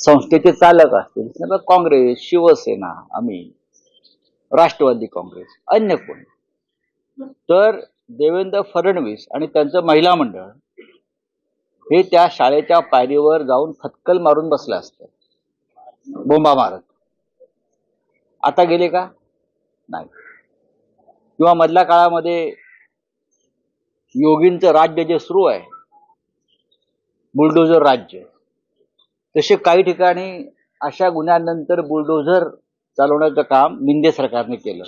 संस्थेचे चालक असतील काँग्रेस शिवसेना आम्ही राष्ट्रवादी काँग्रेस अन्य कोण. तर देवेंद्र फडणवीस आणि त्यांचं महिला मंडळ हे त्या शाळेच्या पायरीवर जाऊन फटकल मारून बसलं असतं. बोंबा मारत. आता गेले का? नाही. किंवा मधल्या काळामध्ये योगींचं राज्य जे सुरू आहे बुलडोजर राज्य तसे काही ठिकाणी अशा गुन्ह्यानंतर बुलडोझर चालवण्याचं काम मिंदे सरकारने केलं.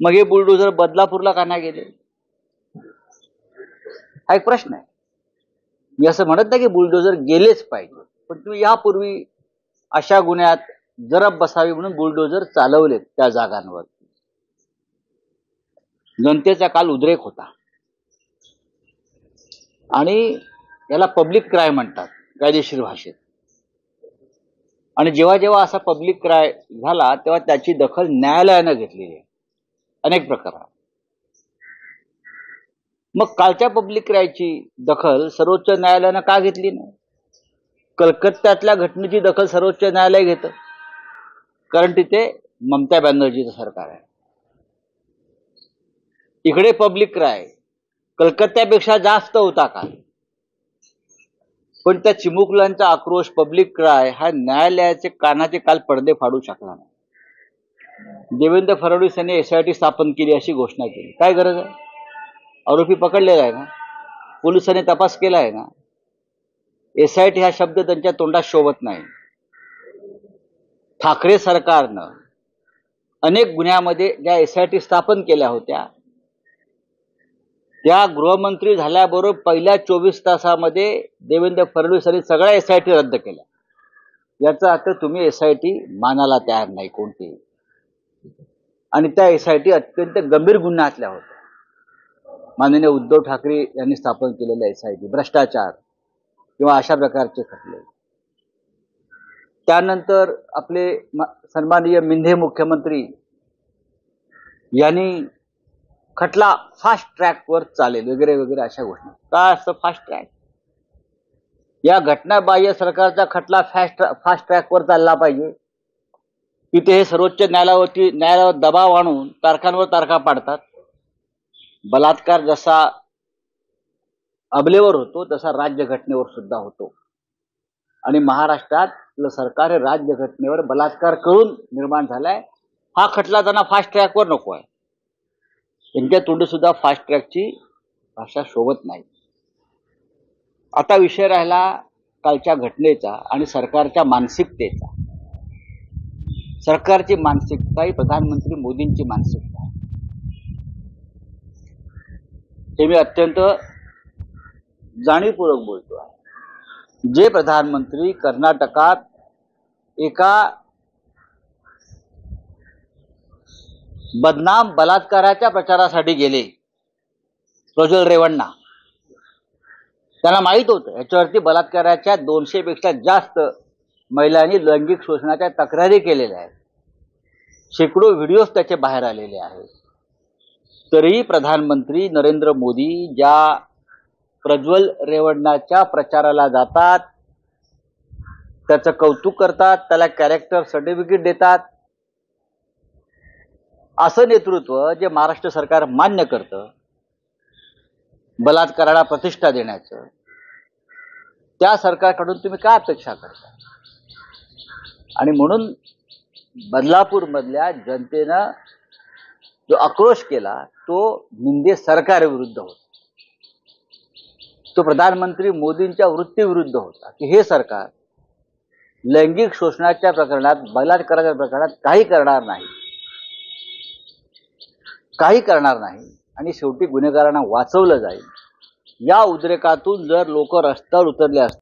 मग हे बुलडोझर बदलापूरला का नाही गेले? हा एक प्रश्न आहे. मी असं म्हणत नाही की बुलडोझर गेलेच पाहिजे. पण तुम्ही यापूर्वी अशा गुन्ह्यात जरब बसावी म्हणून बुलडोझर चालवलेत त्या जागांवर. जनतेचा काल उद्रेक होता. आणि याला पब्लिक क्राय म्हणतात. कायदेशीर भाषेत. आणि जेव्हा जेव्हा असा पब्लिक क्राय झाला तेव्हा त्याची दखल न्यायालयानं घेतलेली आहे. अनेक प्रकारात मग कालच्या पब्लिक क्रायची दखल सर्वोच्च न्यायालयानं का घेतली नाही? कलकत्त्यातल्या घटनेची दखल सर्वोच्च न्यायालय घेतं. कारण तिथे ममता बॅनर्जीचं सरकार आहे. इकडे पब्लिक क्राय कलकत्त्यापेक्षा जास्त होता काल. पण त्या चिमुकल्यांचा आक्रोश पब्लिक क्राय हा न्यायालयाचे कानाचे काल पडदे फाडू शकला नाही. देवेंद्र फडणवीस यांनी एसआयटी स्थापन केली अशी घोषणा केली. काय गरज आहे? आरोपी पकडलेला आहे ना? पोलिसांनी तपास केला आहे ना? एसआयटी हा शब्द त्यांच्या तोंडात शोभत नाही. ठाकरे सरकारनं अनेक गुन्ह्यामध्ये ज्या एसआयटी स्थापन केल्या होत्या त्या गृहमंत्री झाल्याबरोबर पहिल्या चोवीस तासामध्ये देवेंद्र फडणवीस यांनी सगळ्या टी रद्द केल्या. याचा अर्थ तुम्ही एस आय टी मानाला तयार नाही कोणतीही. आणि त्या एस आय टी अत्यंत गंभीर गुन्ह्यातल्या होत्या. माननीय उद्धव ठाकरे यांनी स्थापन केलेल्या टी भ्रष्टाचार किंवा अशा प्रकारचे खटले. त्यानंतर आपले सन्माननीय मिंधे मुख्यमंत्री यांनी खटला फास्ट ट्रॅकवर चालेल वगैरे वगैरे अशा गोष्टी. काय असतं फास्ट ट्रॅक या घटनाबाह्य सरकारचा खटला फास्ट फास्ट ट्रॅकवर चालला पाहिजे. तिथे हे सर्वोच्च न्यायालयावरती न्यायालयावर दबाव आणून तारखांवर तारखा पाडतात. बलात्कार जसा अबलेवर होतो तसा राज्यघटनेवर सुद्धा होतो. आणि महाराष्ट्रात सरकार हे राज्यघटनेवर बलात्कार करून निर्माण झालाय. हा खटला त्यांना फास्ट ट्रॅकवर नको आहे त्यांच्या तोंडसुद्धा फास्ट ट्रॅकची भाषा शोभत नाही. आता विषय राहिला कालच्या घटनेचा आणि सरकारच्या मानसिकतेचा. सरकारची मानसिकता ही प्रधानमंत्री मोदींची मानसिकता आहे. हे मी अत्यंत जाणीवपूर्वक बोलतो आहे जे प्रधानमंत्री कर्नाटकात एका बदनाम बलात्काराच्या प्रचारासाठी गेले. प्रज्वल रेवण्णा. त्यांना माहीत होतं याच्यावरती बलात्काराच्या दोनशे पेक्षा जास्त महिलांनी लैंगिक शोषणाच्या तक्रारी केलेल्या आहेत. शेकडो व्हिडिओज त्याचे बाहेर आलेले आहेत. तरीही प्रधानमंत्री नरेंद्र मोदी ज्या प्रज्वल रेवण्णाच्या प्रचाराला जातात त्याचं कौतुक करतात त्याला कॅरेक्टर सर्टिफिकेट देतात असं नेतृत्व जे महाराष्ट्र सरकार मान्य करतं बलात्काराला प्रतिष्ठा देण्याचं त्या सरकारकडून तुम्ही काय अपेक्षा करता? आणि म्हणून बदलापूर मधल्या जनतेनं जो आक्रोश केला तो निंदे सरकारविरुद्ध होता. तो प्रधानमंत्री मोदींच्या वृत्तीविरुद्ध होता की हे सरकार लैंगिक शोषणाच्या प्रकरणात बलात्काराच्या प्रकरणात काही करणार नाही. काही करणार नाही आणि शेवटी गुन्हेगारांना वाचवलं जाईल. या उद्रेकातून जर लोक रस्त्यावर उतरले असते